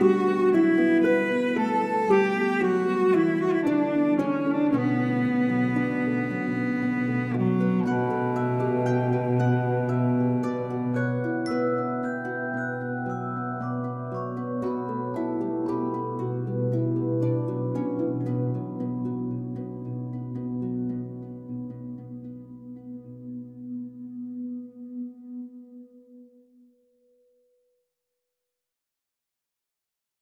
Música